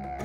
Bye.